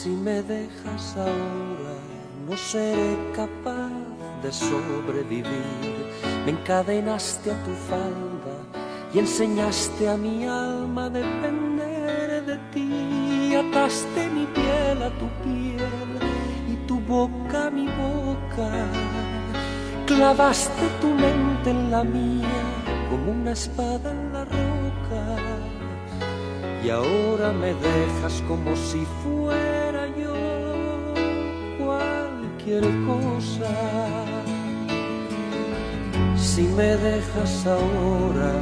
Si me dejas ahora, no seré capaz de sobrevivir. Me encadenaste a tu falda y enseñaste a mi alma a depender de ti. Ataste mi piel a tu piel y tu boca a mi boca. Clavaste tu mente en la mía como una espada en la roca. Y ahora me dejas como si fuera cualquier cosa. Si me dejas ahora,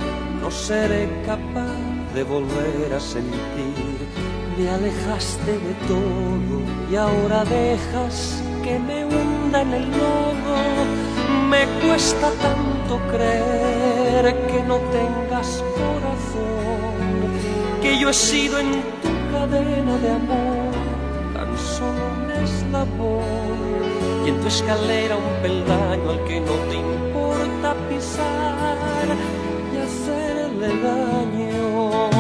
no seré capaz de volver a sentir. Me alejaste de todo y ahora dejas que me hunda en el lodo. Me cuesta tanto creer que no tengas corazón, que yo he sido en tu cadena de amor tan solo un eslabón y en tu escalera un peldaño al que no te importa pisar y hacerle daño.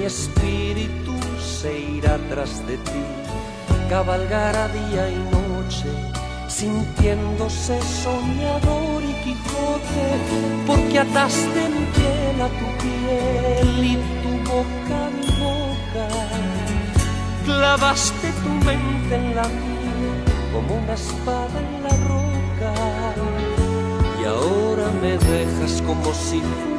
Mi espíritu se irá tras de ti, cabalgará día y noche, sintiéndose soñador y Quijote, porque ataste mi piel a tu piel y tu boca a mi boca, clavaste tu mente en la mía como una espada en la roca. Y ahora me dejas como si fuera